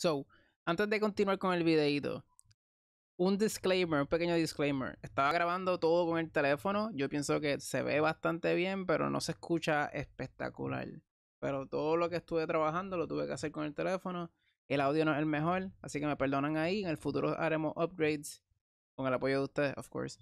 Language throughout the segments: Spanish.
So, antes de continuar con el videito, un disclaimer, un pequeño disclaimer. Estaba grabando todo con el teléfono. Yo pienso que se ve bastante bien, pero no se escucha espectacular. Pero todo lo que estuve trabajando lo tuve que hacer con el teléfono. El audio no es el mejor, así que me perdonan ahí. En el futuro haremos upgrades con el apoyo de ustedes, of course.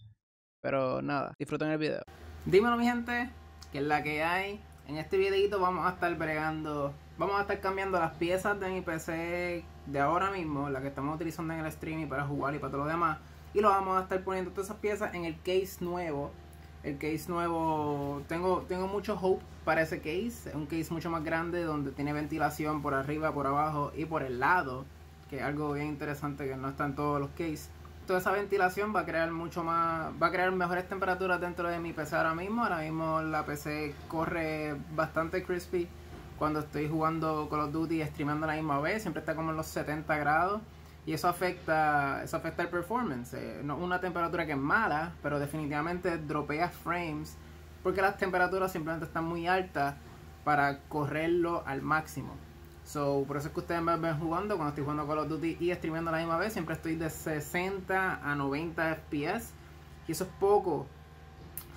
Pero nada, disfruten el video. Dímelo mi gente, que es la que hay. En este videito vamos a estar bregando, vamos a estar cambiando las piezas de mi PC de ahora mismo, la que estamos utilizando en el stream y para jugar y para todo lo demás. Y lo vamos a estar poniendo todas esas piezas en el case nuevo. El case nuevo, tengo, tengo mucho hope para ese case. Es un case mucho más grande donde tiene ventilación por arriba, por abajo y por el lado. Que es algo bien interesante que no está en todos los cases toda esa ventilación va a crear mucho más, va a crear mejores temperaturas dentro de mi PC ahora mismo. Ahora mismo la PC corre bastante crispy cuando estoy jugando Call of Duty y streamando la misma vez, siempre está como en los 70 grados y eso afecta, eso afecta el performance. Eh, no una temperatura que es mala, pero definitivamente dropea frames porque las temperaturas simplemente están muy altas para correrlo al máximo. So, por eso es que ustedes me ven jugando cuando estoy jugando Call of Duty y streamando a la misma vez. Siempre estoy de 60 a 90 FPS. Y eso es poco.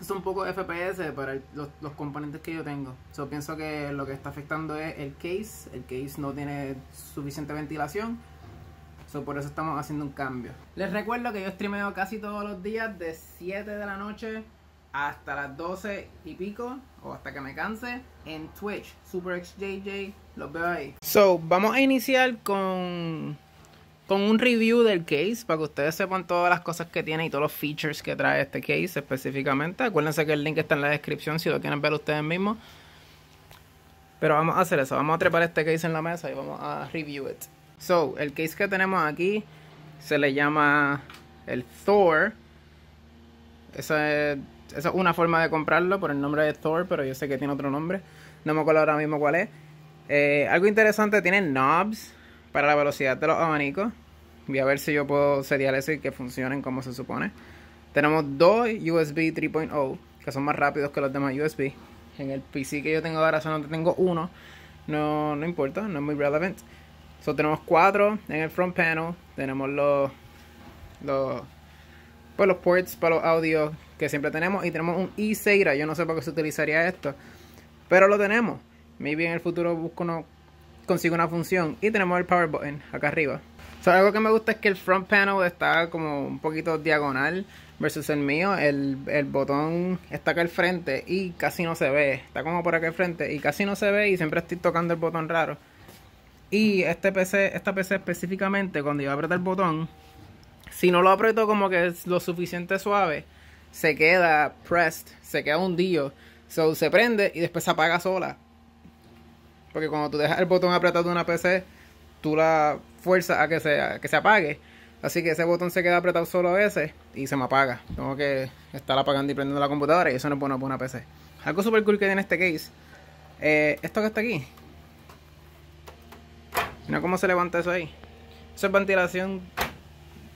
Son pocos FPS para los, componentes que yo tengo. So, pienso que lo que está afectando es el case. El case no tiene suficiente ventilación. So, por eso estamos haciendo un cambio. Les recuerdo que yo streameo casi todos los días de 7 de la noche hasta las 12 y pico o hasta que me canse en Twitch, SuperXJJ, los veo ahí. So, vamos a iniciar con con un review del case para que ustedes sepan todas las cosas que tiene y todos los features que trae este case específicamente. Acuérdense que el link está en la descripción si lo quieren ver ustedes mismos. Pero vamos a hacer eso, vamos a trepar este case en la mesa y vamos a review it. So, el case que tenemos aquí se le llama el Thor. Esa es una forma de comprarlo por el nombre de Thor, pero yo sé que tiene otro nombre. No me acuerdo ahora mismo cuál es. Eh, algo interesante, tiene knobs para la velocidad de los abanicos. Voy a ver si yo puedo seriar eso y que funcionen como se supone. Tenemos dos USB 3.0, que son más rápidos que los demás USB. En el PC que yo tengo ahora solamente tengo uno. No, no importa, no es muy relevant. So, tenemos cuatro en el front panel. Tenemos los, los, pues, los ports para los audios que siempre tenemos. Y tenemos un e Yo no sé por qué se utilizaría esto. Pero lo tenemos. Maybe en el futuro busco no consigo una función. Y tenemos el power button acá arriba. Algo que me gusta es que el front panel está como un poquito diagonal versus el mío. El, el, botón está acá al frente y casi no se ve. Está como por acá al frente y casi no se ve y siempre estoy tocando el botón raro. Y este PC, esta PC específicamente, cuando yo aprieto el botón, si no lo aprieto como que es lo suficiente suave, se queda pressed, se queda hundido. So, se prende y después se apaga sola. Porque cuando tú dejas el botón apretado de una PC, tú la fuerzas a que se, que se apague. Así que ese botón se queda apretado solo a veces y se me apaga. Tengo que estar apagando y prendiendo la computadora y eso no es bueno para una PC. Algo super cool que tiene este case. Eh, esto que está aquí. Mira cómo se levanta eso ahí. Eso es ventilación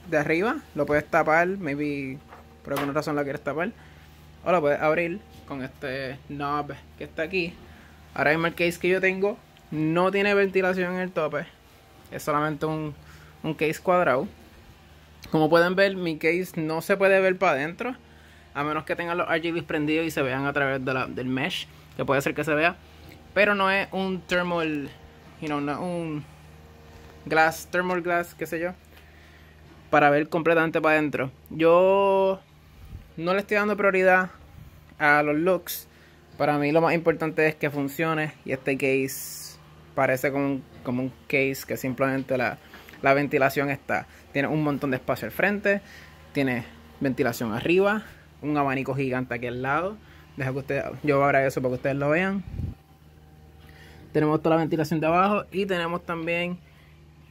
de arriba. Lo puedes tapar, maybe por alguna razón la quieres tapar. O la puedes abrir con este knob que está aquí. Ahora mismo el case que yo tengo no tiene ventilación en el tope. Es solamente un, un case cuadrado. Como pueden ver, mi case no se puede ver para adentro. A menos que tengan los RGBs prendidos y se vean a través de la, del mesh. Que puede ser que se vea. Pero no es un thermal, you know, no un glass, thermal glass, qué sé yo. Para ver completamente para adentro. Yo no le estoy dando prioridad a los looks. Para mí lo más importante es que funcione y este case parece como un, case que simplemente la, ventilación está. Tiene un montón de espacio al frente, tiene ventilación arriba, un abanico gigante aquí al lado. Deja que ustedes, yo voy a eso para que ustedes lo vean. Tenemos toda la ventilación de abajo y tenemos también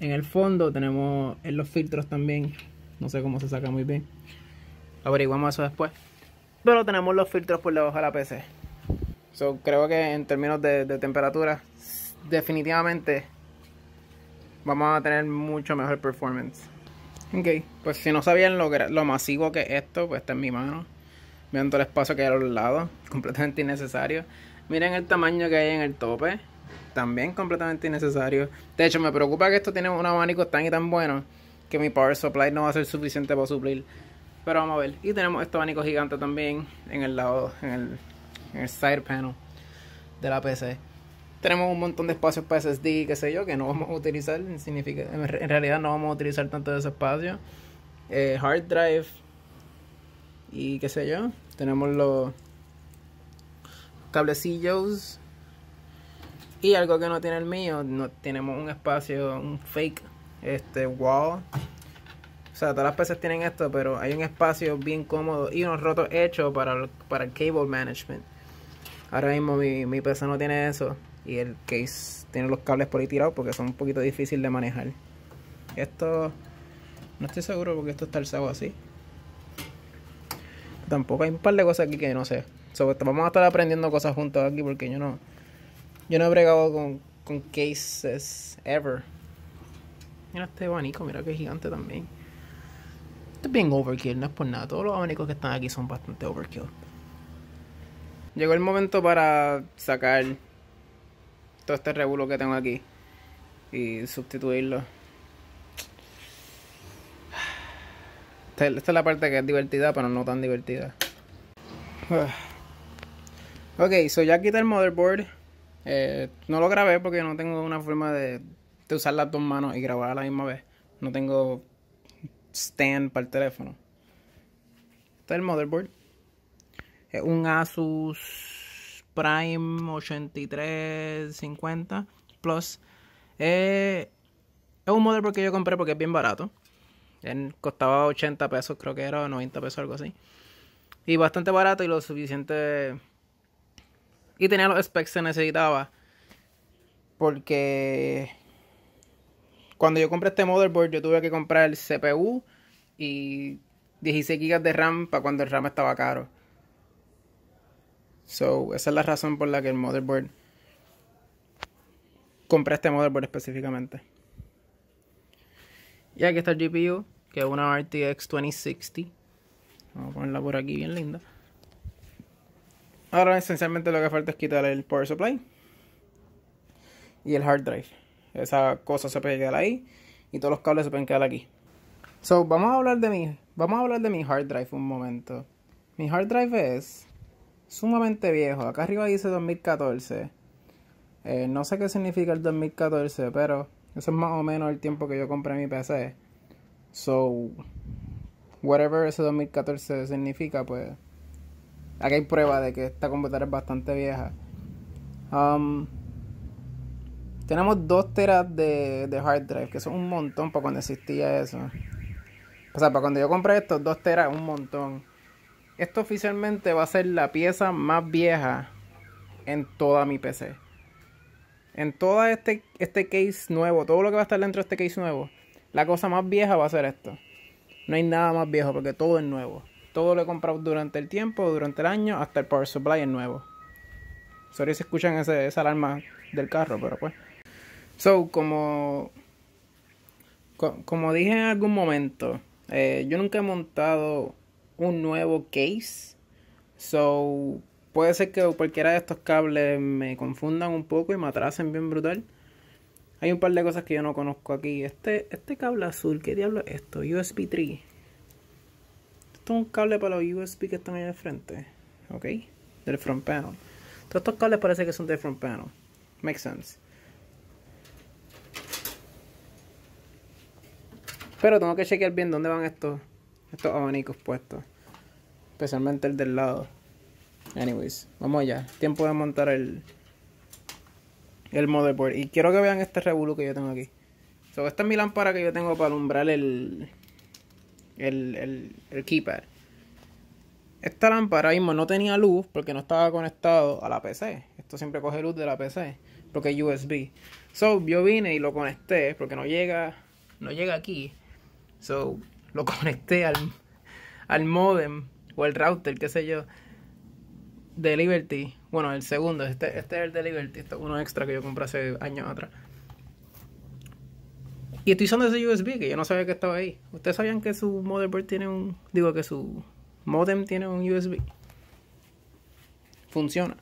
en el fondo, tenemos en los filtros también. No sé cómo se saca muy bien Averiguamos eso después. Pero tenemos los filtros por debajo de la PC. So, creo que en términos de, temperatura, definitivamente vamos a tener mucho mejor performance. Ok, pues si no sabían lo, masivo que es esto, pues está en mi mano. Miren todo el espacio que hay a los lados, completamente innecesario. Miren el tamaño que hay en el tope. también completamente innecesario. De hecho, me preocupa que esto tiene un abanico tan y tan bueno que mi power supply no va a ser suficiente para suplir. Pero vamos a ver. Y tenemos este abanico gigante también en el lado, en el side panel de la PC. Tenemos un montón de espacios para SSD, qué sé yo, que no vamos a utilizar. Significa, en realidad no vamos a utilizar tanto de ese espacio. Eh, hard drive y qué sé yo. Tenemos los cablecillos y algo que no tiene el mío, no tenemos un espacio, un fake este wall. O sea, todas las PCs tienen esto, pero hay un espacio bien cómodo y unos rotos hechos para, para el cable management. Ahora mismo mi, mi PC no tiene eso y el case tiene los cables por ahí tirados porque son un poquito difícil de manejar. Esto no estoy seguro porque esto está alzado así. Tampoco hay un par de cosas aquí que no sé. vamos a estar aprendiendo cosas juntos aquí porque yo no yo no he bregado con, con cases ever. Mira este abanico, mira que gigante también. Esto es bien overkill, no es por nada. Todos los abanicos que están aquí son bastante overkill. Llegó el momento para sacar todo este revuelo que tengo aquí y sustituirlo. Esta, esta es la parte que es divertida, pero no tan divertida. Ok, so ya quita el motherboard. Eh, no lo grabé porque no tengo una forma de, usar las dos manos y grabar a la misma vez. No tengo stand para el teléfono. Este es el motherboard. Es un Asus Prime 8350 Plus. es un motherboard que yo compré porque es bien barato. Él costaba 80 pesos, creo que era, 90 pesos, algo así. Y bastante barato y lo suficiente y tenía los specs que necesitaba. Porque cuando yo compré este motherboard, yo tuve que comprar el CPU y 16 GB de RAM para cuando el RAM estaba caro. So, esa es la razón por la que el motherboard. Compré este motherboard específicamente. Y aquí está el GPU, que es una RTX 2060. Vamos a ponerla por aquí bien linda. Ahora esencialmente lo que falta es quitar el power supply y el hard drive. Esa cosa se puede quedar ahí y todos los cables se pueden quedar aquí. So, vamos a hablar de mi, vamos a hablar de mi hard drive un momento. Mi hard drive es sumamente viejo. Acá arriba dice 2014. Eh, no sé qué significa el 2014, pero eso es más o menos el tiempo que yo compré mi PC. So, whatever ese 2014 significa, pues Aquí hay prueba de que esta computadora es bastante vieja. Um, tenemos 2 teras de, de, hard drive, que son un montón para cuando existía eso. O sea, para cuando yo compré estos 2 teras, un montón. Esto oficialmente va a ser la pieza más vieja en toda mi PC. En todo este, este case nuevo, todo lo que va a estar dentro de este case nuevo, la cosa más vieja va a ser esto. No hay nada más viejo porque todo es nuevo. Todo lo he comprado durante el tiempo, durante el año, hasta el power supply es nuevo. Sorry si escuchan ese, esa alarma del carro, pero pues. So, como. Como dije en algún momento, eh, yo nunca he montado un nuevo case. So, puede ser que cualquiera de estos cables me confundan un poco y me atrasen bien brutal. Hay un par de cosas que yo no conozco aquí. Este, este cable azul, ¿qué diablo es esto? USB 3. Esto es un cable para los USB que están ahí de frente. ¿Ok? Del front panel. Todos estos cables parece que son del front panel. Makes sense. Pero tengo que chequear bien dónde van estos, estos abanicos puestos. Especialmente el del lado. Anyways, vamos allá. Tiempo de montar el, el motherboard. Y quiero que vean este revolú que yo tengo aquí. So, esta es mi lámpara que yo tengo para alumbrar el, el, el, keypad. Esta lámpara mismo no tenía luz porque no estaba conectado a la PC. Esto siempre coge luz de la PC porque es USB. So, yo vine y lo conecté porque no llega, no llega aquí. So, lo conecté al, al modem o el router, qué sé yo, de Liberty. Bueno, el segundo, este, este es el de Liberty, este es uno extra que yo compré hace años atrás. Y estoy usando ese USB que yo no sabía que estaba ahí. ¿Ustedes sabían que su motherboard tiene un... Digo que su modem tiene un USB? Funciona.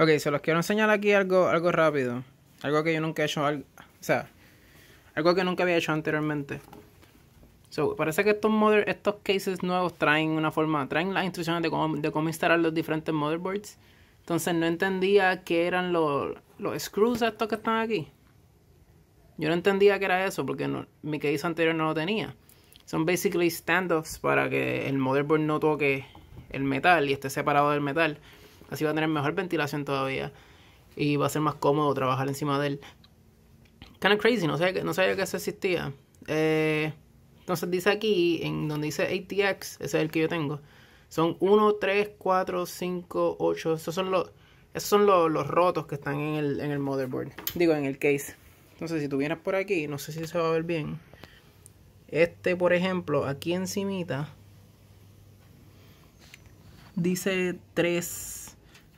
Ok, se los quiero enseñar aquí algo, algo rápido. Algo que yo nunca he hecho, o sea, algo que nunca había hecho anteriormente. So, parece que estos, mother, estos cases nuevos traen una forma, traen las instrucciones de cómo, de cómo instalar los diferentes motherboards. Entonces no entendía qué eran los, los screws estos que están aquí. Yo no entendía que era eso porque mi case anterior no lo tenía. Son basically standoffs para que el motherboard no toque el metal y esté separado del metal. Así va a tener mejor ventilación todavía. Y va a ser más cómodo trabajar encima de él. Kind of crazy, no sabía, no sabía que eso existía. Eh, entonces dice aquí, en donde dice ATX, ese es el que yo tengo. Son 1, 3, 4, 5, 8. Esos son los, esos son los, los rotos que están en el, en el motherboard. Digo, en el case. Entonces, si tú vienes por aquí, no sé si se va a ver bien. Este, por ejemplo, aquí encimita dice 3.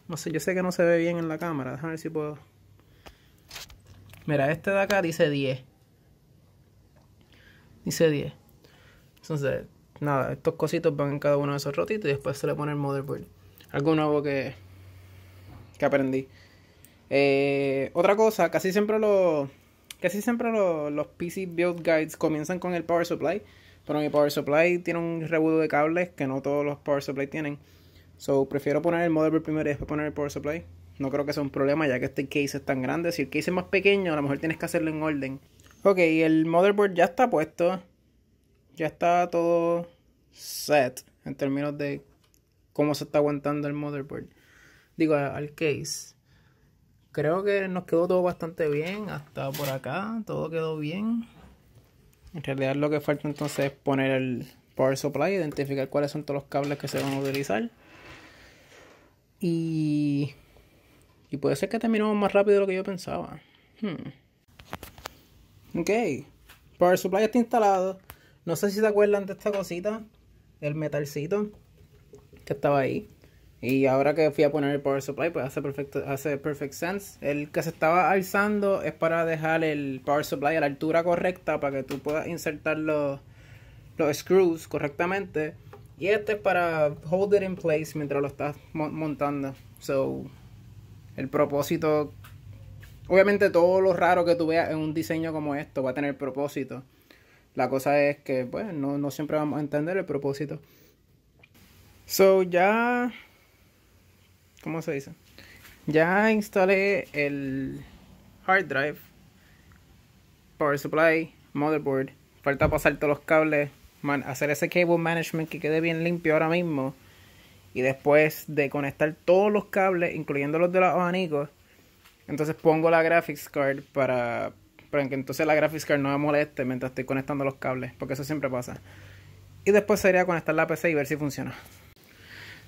No sé, yo sé que no se ve bien en la cámara. Déjame ver si puedo. Mira, este de acá dice 10. Dice 10. Entonces, nada, estos cositos van en cada uno de esos rotitos y después se le pone el motherboard. Algo nuevo que, que aprendí. Eh, otra cosa, casi siempre los casi siempre los PC build guides comienzan con el power supply. Pero mi power supply tiene un rebudo de cables que no todos los power supply tienen. So prefiero poner el motherboard primero y después poner el power supply. No creo que sea un problema ya que este case es tan grande. Si el case es más pequeño, a lo mejor tienes que hacerlo en orden. Ok, el motherboard ya está puesto. Ya está todo set en términos de cómo se está aguantando el motherboard. Digo, al case. Creo que nos quedó todo bastante bien. Hasta por acá, todo quedó bien. En realidad lo que falta entonces es poner el power supply, identificar cuáles son todos los cables que se van a utilizar. Y, y puede ser que terminemos más rápido de lo que yo pensaba. Hmm. Ok. Power supply está instalado. No sé si se acuerdan de esta cosita. El metalcito. Que estaba ahí. Y ahora que fui a poner el power supply, pues hace perfecto, hace perfect sense. El que se estaba alzando es para dejar el power supply a la altura correcta para que tú puedas insertar los, los screws correctamente. Y este es para hold it in place mientras lo estás montando. So, el propósito Obviamente todo lo raro que tú veas en un diseño como esto va a tener propósito. La cosa es que, pues, no, siempre vamos a entender el propósito. So, ya... ¿Cómo se dice? Ya instalé el hard drive, power supply, motherboard. Falta pasar todos los cables, hacer ese cable management que quede bien limpio ahora mismo. Y después de conectar todos los cables, incluyendo los de los abanicos, entonces pongo la graphics card para, para que entonces la graphics card no me moleste mientras estoy conectando los cables, porque eso siempre pasa. Y después sería conectar la PC y ver si funciona.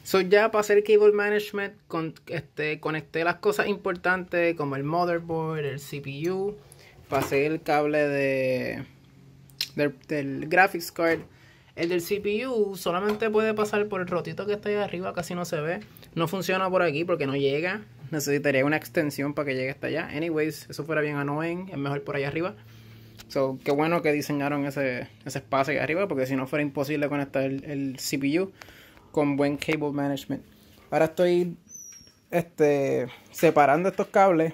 So ya para hacer cable management con, este, conecté las cosas importantes como el motherboard, el CPU, pasé el cable de, del, del graphics card. El del CPU solamente puede pasar por el rotito que está ahí arriba, casi no se ve. No funciona por aquí porque no llega necesitaría una extensión para que llegue hasta allá. Anyways, eso fuera bien annoying, es mejor por allá arriba. So, qué bueno que diseñaron ese, ese espacio ahí arriba, porque si no fuera imposible conectar el, CPU con buen cable management. Ahora estoy este, separando estos cables.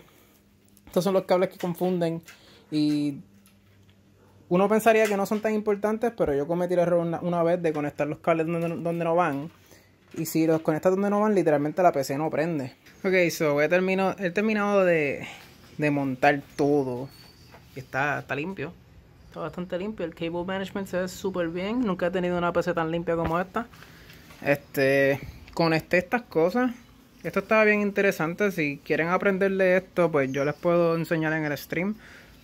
Estos son los cables que confunden y uno pensaría que no son tan importantes, pero yo cometí el error una, vez de conectar los cables donde, donde no van. Y si los conectas donde no van, literalmente la PC no prende. Ok, so he terminado, he terminado de, de montar todo. Está, está limpio. Está bastante limpio. El cable management se ve súper bien. Nunca he tenido una PC tan limpia como esta. Este, conecté estas cosas. Esto estaba bien interesante. Si quieren aprender de esto, pues yo les puedo enseñar en el stream.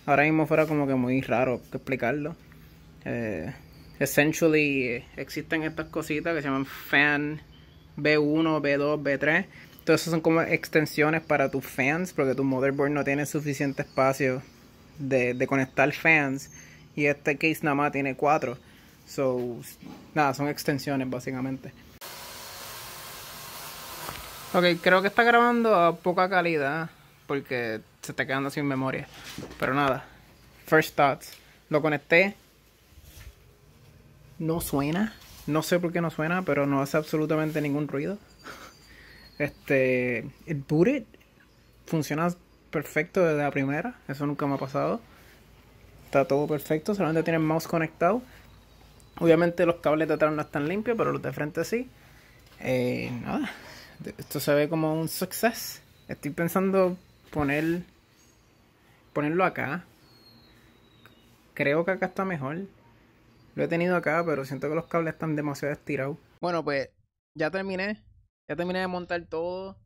Ahora mismo fuera como que muy raro explicarlo. Eh, essentially, existen estas cositas que se llaman fan B1, B2, B3. Entonces son como extensiones para tus fans, porque tu motherboard no tiene suficiente espacio de, conectar fans. Y este case nada más tiene cuatro. So, nada, son extensiones básicamente. Ok, creo que está grabando a poca calidad porque se está quedando sin memoria. Pero nada, first thoughts. Lo conecté. No suena. No sé por qué no suena, pero no hace absolutamente ningún ruido. Este, it booted funciona perfecto desde la primera. Eso nunca me ha pasado. Está todo perfecto, solamente tiene el mouse conectado. Obviamente los cables de atrás no están limpios, pero los de frente sí. Eh, nada, esto se ve como un success. Estoy pensando poner ponerlo acá. Creo que acá está mejor. Lo he tenido acá, pero siento que los cables están demasiado estirados. Bueno, pues ya terminé. Ya terminé de montar todo.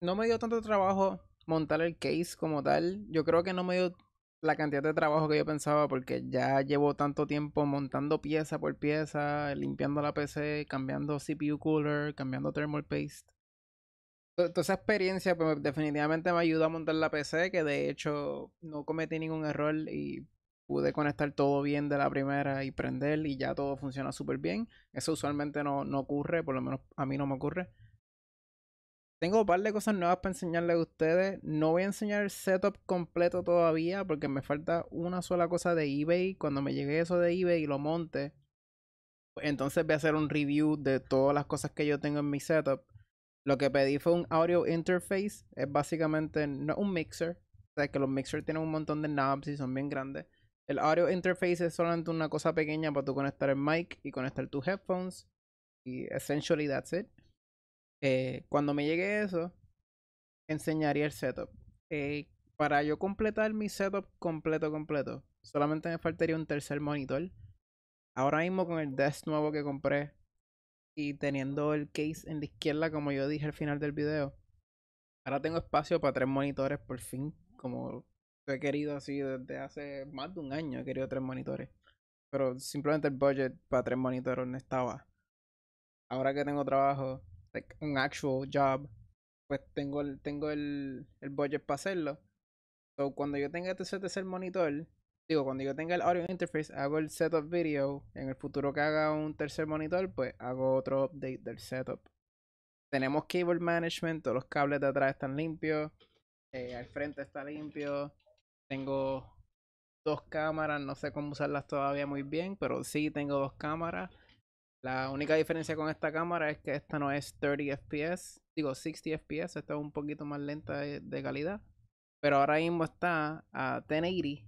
no me dio tanto trabajo montar el case como tal. Yo creo que no me dio la cantidad de trabajo que yo pensaba porque ya llevo tanto tiempo montando pieza por pieza, limpiando la PC, cambiando CPU cooler, cambiando thermal paste. Toda esa experiencia pues, definitivamente me ayuda a montar la PC, que de hecho no cometí ningún error y pude conectar todo bien de la primera y prender y ya todo funciona súper bien. Eso usualmente no, no ocurre, por lo menos a mí no me ocurre. Tengo un par de cosas nuevas para enseñarles a ustedes. No voy a enseñar el setup completo todavía porque me falta una sola cosa de eBay. Cuando me llegue eso de eBay y lo monte, pues entonces voy a hacer un review de todas las cosas que yo tengo en mi setup. Lo que pedí fue un audio interface. Es básicamente un mixer. O sea que los mixers tienen un montón de knobs y son bien grandes. El audio interface es solamente una cosa pequeña para tú conectar el mic y conectar tus headphones. Y essentially that's it. Eh, cuando me llegue eso, enseñaría el setup. Eh, para yo completar mi setup completo, completo, solamente me faltaría un tercer monitor. Ahora mismo con el desk nuevo que compré y teniendo el case en la izquierda, como yo dije al final del video, ahora tengo espacio para tres monitores por fin, como he querido así desde hace más de un año, he querido tres monitores. Pero simplemente el budget para tres monitores no estaba. Ahora que tengo trabajo, un actual job, pues tengo el, tengo el, el budget para hacerlo. So, cuando yo tenga este tercer monitor, digo, cuando yo tenga el audio interface, hago el setup video. En el futuro que haga un tercer monitor, pues hago otro update del setup. Tenemos cable management, todos los cables de atrás están limpios. Eh, al frente está limpio. Tengo dos cámaras, no sé cómo usarlas todavía muy bien, pero sí tengo dos cámaras. La única diferencia con esta cámara es que esta no es 30 fps, digo 60 fps, esta es un poquito más lenta de, calidad. Pero ahora mismo está a 1080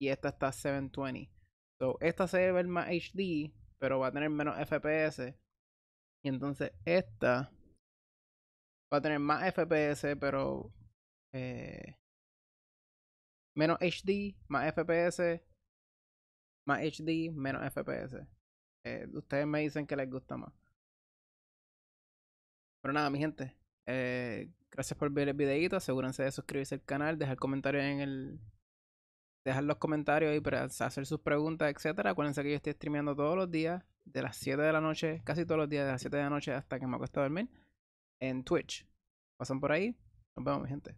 y esta está a 720. So, esta se ver más HD, pero va a tener menos FPS. Y entonces esta va a tener más FPS, pero eh, menos HD, más FPS, más HD, menos FPS. Eh, ustedes me dicen que les gusta más. Pero nada, mi gente. Eh, gracias por ver el videito. Asegúrense de suscribirse al canal, dejar comentarios en el. Dejar los comentarios y para hacer sus preguntas, etcétera. Acuérdense que yo estoy streameando todos los días, de las 7 de la noche, casi todos los días, de las 7 de la noche hasta que me acuesto a dormir, en Twitch. Pasan por ahí. Nos vemos, mi gente.